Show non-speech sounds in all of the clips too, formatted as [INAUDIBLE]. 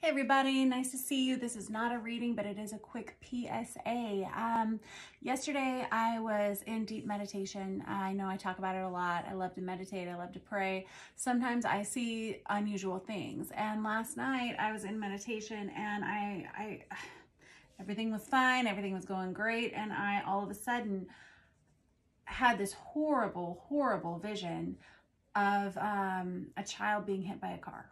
Hey everybody, nice to see you. This is not a reading, but it is a quick PSA. Um, yesterday I was in deep meditation. I know I talk about it a lot. I love to meditate. I love to pray. Sometimes I see unusual things. And last night I was in meditation and I, I, everything was fine. Everything was going great. And I all of a sudden had this horrible, horrible vision of um, a child being hit by a car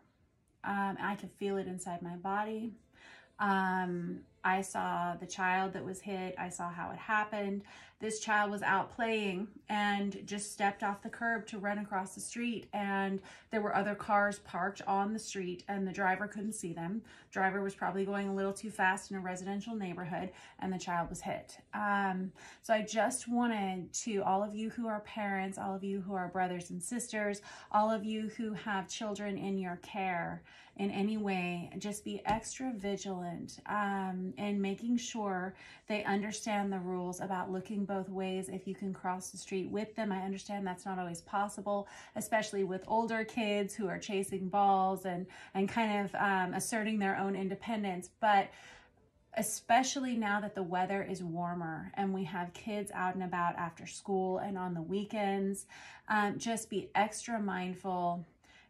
um, I could feel it inside my body. Um, I saw the child that was hit. I saw how it happened. This child was out playing and just stepped off the curb to run across the street. And there were other cars parked on the street and the driver couldn't see them. Driver was probably going a little too fast in a residential neighborhood and the child was hit. Um, so I just wanted to, all of you who are parents, all of you who are brothers and sisters, all of you who have children in your care in any way, just be extra vigilant. Um, and making sure they understand the rules about looking both ways if you can cross the street with them. I understand that's not always possible, especially with older kids who are chasing balls and, and kind of um, asserting their own independence. But especially now that the weather is warmer and we have kids out and about after school and on the weekends, um, just be extra mindful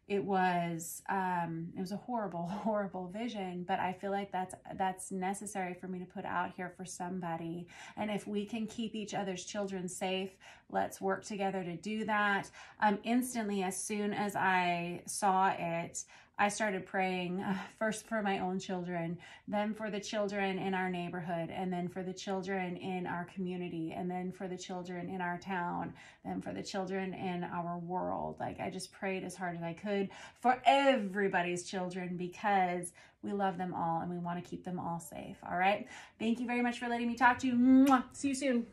it was um, it was a horrible [LAUGHS] horrible vision but i feel like that's that's necessary for me to put out here for somebody. And if we can keep each other's children safe let's work together to do that. Um, instantly as soon as i saw it I started praying uh, first for my own children, then for the children in our neighborhood, and then for the children in our community, and then for the children in our town, then for the children in our world. Like I just prayed as hard as I could for everybody's children because we love them all and we want to keep them all safe. All right. Thank you very much for letting me talk to you. Mwah. See you soon.